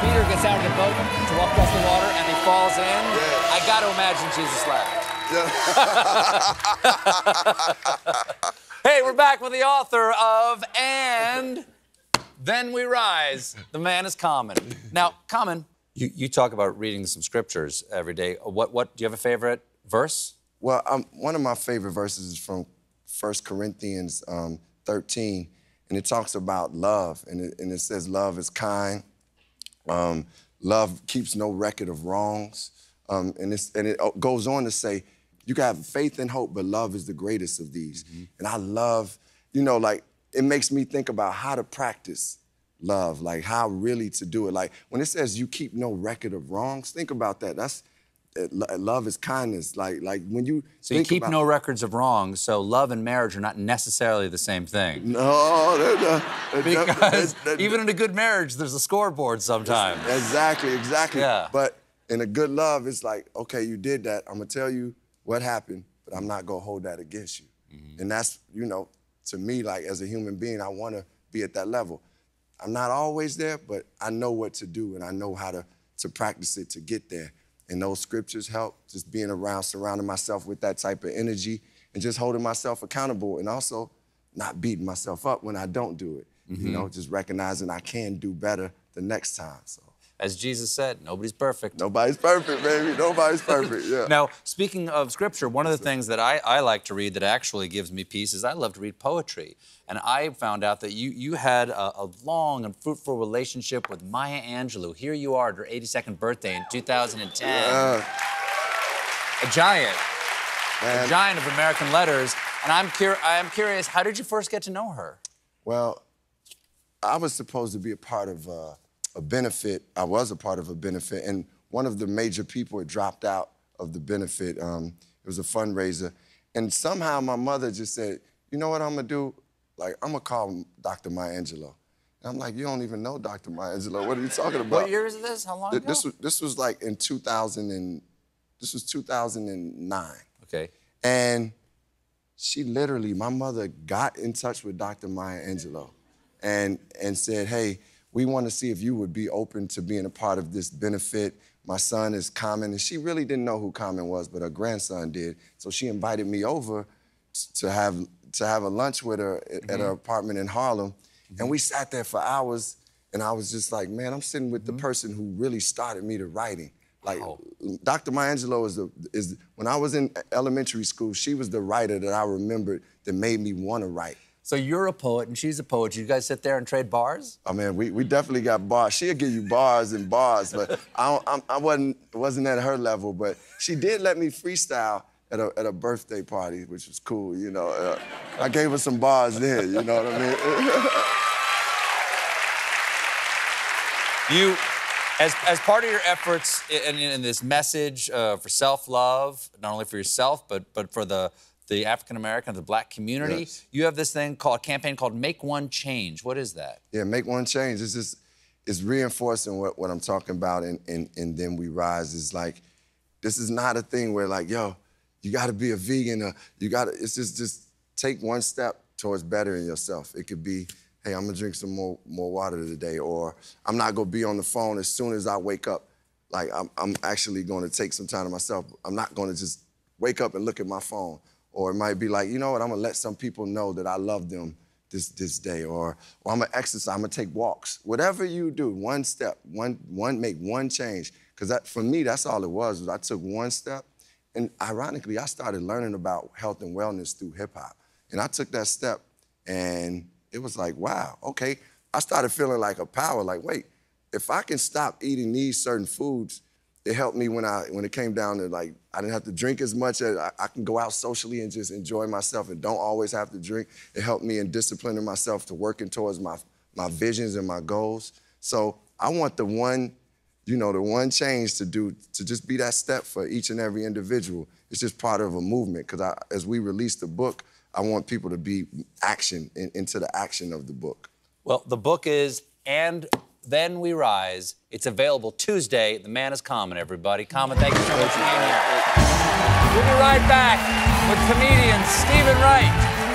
Peter gets out of the boat to walk across the water and he falls in. I got to imagine Jesus laughed. hey, we're back with the author of And Then We Rise. The man is Common. Now, Common, you, you talk about reading some scriptures every day. What, what, do you have a favorite verse? Well, um, one of my favorite verses is from 1 Corinthians um, 13, and it talks about love, and it, and it says, Love is kind, um, love keeps no record of wrongs. Um, and, it's, and it goes on to say, you got faith and hope, but love is the greatest of these. Mm-hmm. And I love, you know, like, it makes me think about how to practice love, like how really to do it. Like when it says you keep no record of wrongs, think about that. That's love is kindness. Like like when you so you keep about, no records of wrongs. So love and marriage are not necessarily the same thing. No, they're they're because they're, they're, even in a good marriage, there's a scoreboard sometimes. Exactly, exactly. Yeah. But in a good love, it's like okay, you did that. I'm gonna tell you what happened, but I'm not gonna hold that against you. Mm-hmm. And that's you know, to me, like as a human being, I want to be at that level. I'm not always there, but I know what to do and I know how to to practice it to get there. And those scriptures help, just being around, surrounding myself with that type of energy and just holding myself accountable and also not beating myself up when I don't do it. Mm-hmm. You know, just recognizing I can do better the next time. So as Jesus said, nobody's perfect. Nobody's perfect, baby. Nobody's perfect. Yeah. now, speaking of scripture, one of the things that I, I like to read that actually gives me peace is I love to read poetry. And I found out that you, you had a, a long and fruitful relationship with Maya Angelou. Here you are at her 82nd birthday in 2010. Yeah. A giant. Man. A giant of American letters. And I'm, cur- I'm curious, how did you first get to know her? Well, I was supposed to be a part of. Uh, a benefit. I was a part of a benefit, and one of the major people had dropped out of the benefit. Um, it was a fundraiser, and somehow my mother just said, "You know what I'm gonna do? Like I'm gonna call Dr. Maya Angelou." And I'm like, "You don't even know Dr. Maya Angelou. What are you talking about?" What year is this? How long ago? This was this was like in 2000 and this was 2009. Okay. And she literally, my mother got in touch with Dr. Maya Angelou, and and said, "Hey." We want to see if you would be open to being a part of this benefit. My son is Common, and she really didn't know who Common was, but her grandson did. So she invited me over to have to have a lunch with her mm-hmm. at her apartment in Harlem, mm-hmm. and we sat there for hours. And I was just like, man, I'm sitting with mm-hmm. the person who really started me to writing. Like. Dr. Maya Angelou is the is when I was in elementary school, she was the writer that I remembered that made me want to write. So you're a poet and she's a poet. You guys sit there and trade bars? I mean, we, we definitely got bars. She'll give you bars and bars, but I, I, I wasn't wasn't at her level. But she did let me freestyle at a, at a birthday party, which was cool. You know, uh, I gave her some bars then. You know what I mean? you, as as part of your efforts in, in this message uh, for self love, not only for yourself but but for the the African American, the black community. Yes. You have this thing called a campaign called Make One Change. What is that? Yeah, Make One Change. It's just it's reinforcing what, what I'm talking about and, and and then we rise. Is like this is not a thing where like, yo, you gotta be a vegan or you gotta it's just just take one step towards bettering yourself. It could be, hey, I'm gonna drink some more more water today, or I'm not gonna be on the phone as soon as I wake up. Like I'm I'm actually gonna take some time to myself. I'm not gonna just wake up and look at my phone. Or it might be like, you know what, I'm gonna let some people know that I love them this, this day. Or, or I'm gonna exercise, I'm gonna take walks. Whatever you do, one step, one, one make one change. Because for me, that's all it was, was I took one step. And ironically, I started learning about health and wellness through hip hop. And I took that step and it was like, wow, okay. I started feeling like a power, like, wait, if I can stop eating these certain foods, it helped me when I when it came down to like I didn't have to drink as much. I, I, can go out socially and just enjoy myself and don't always have to drink. It helped me in disciplining myself to working towards my my visions and my goals. So I want the one, you know, the one change to do to just be that step for each and every individual. It's just part of a movement because as we release the book, I want people to be action in, into the action of the book. Well, the book is and then We Rise. It's available Tuesday. The man is Common, everybody. Common, thank you so much for being here. We'll be right back with comedian Steven Wright.